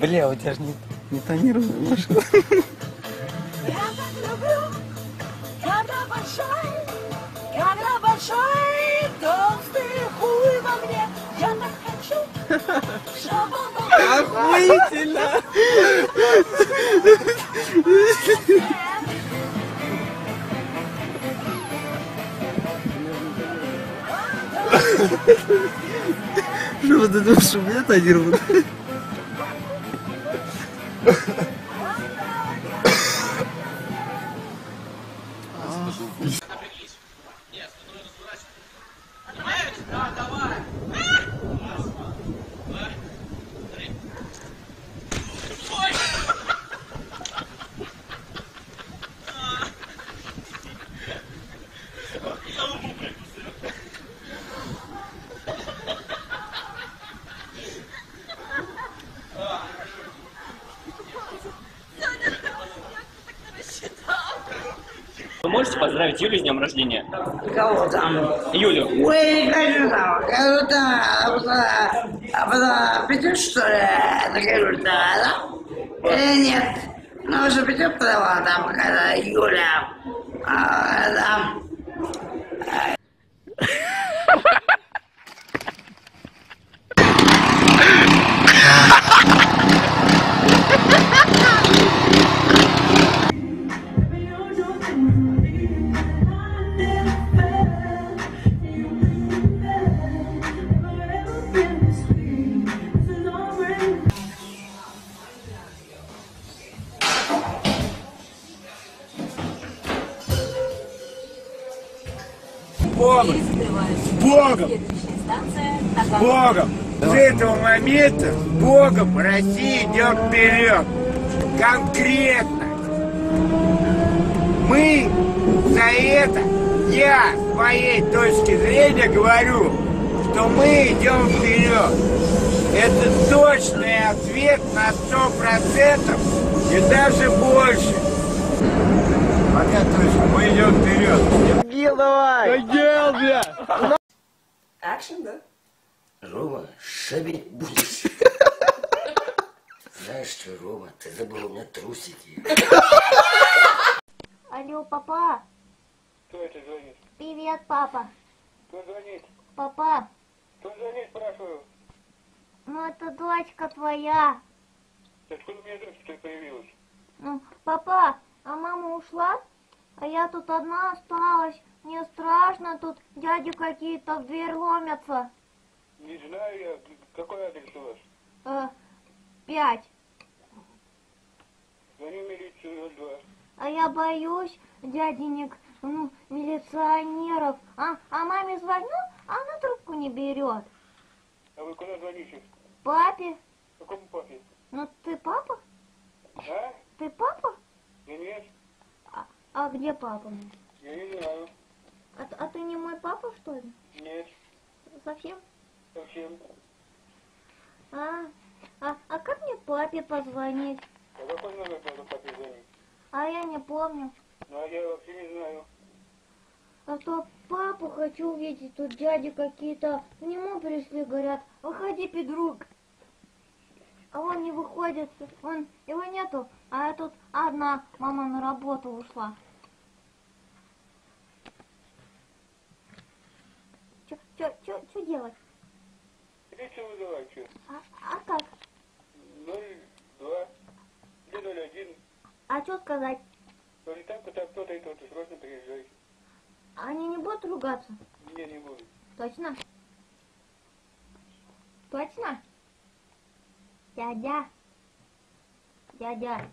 Не, у тебя же не, не тонированная машина. Я так люблю, когда большой, когда большой толстый хуй во мне. Я так хочу, чтобы он был Охуительно! Что ты думаешь, что у меня тонировано? Вы можете поздравить Юлю с днем рождения? Кого там? Юлю. Ой, а а потом пойдет, что ли? Накажу, да, да? Или нет? Ну, уже пойдет, потому там какая-то Юля. А, там. Богом, Богом, Богом. С этого момента Богом Россия идет вперед. Конкретно. Мы за это, я с моей точки зрения говорю, что мы идем вперед. Это точный ответ на 100% и даже больше. Пока точно, мы идем вперед. Давай! Гил, бля! Рома, шабить будешь. Знаешь что, Рома, ты забыл у меня трусики. Алло, папа. Кто это звонит? Привет, папа. Кто звонит? Папа, Кто звонит, спрашиваю? ну это дочка твоя. Откуда у меня дочка появилась? Ну, папа, а мама ушла? А я тут одна осталась. Мне страшно, тут дяди какие-то в дверь ломятся. Не знаю я. Какой адрес у вас? Э, пять. Звоню в милицию 02. А я боюсь дяденек, ну, милиционеров. А, а маме звоню, а она трубку не берет. А вы куда звоните? Папе. Какому папе? Ну, ты папа? А? Ты папа? Да нет, А, где папа? я не знаю. А, а ты не мой папа, что ли? Нет, Совсем? совсем. А, а, а как мне папе позвонить? А какой номер папе звонить? А я не помню. Ну, а я вообще не знаю. А то папу хочу увидеть. Тут дяди какие-то к нему пришли, говорят, выходи, пидрук. А он не выходит, он, его нету, а я тут одна, мама на работу ушла. Делать? Вызывай, что? А, а как? 02, где 01. А что сказать? Говорит, там кто-то, кто-то и кто-то, срочно приезжай. Они не будут ругаться? Не, не буду. Точно? Точно? Дядя. Дядя.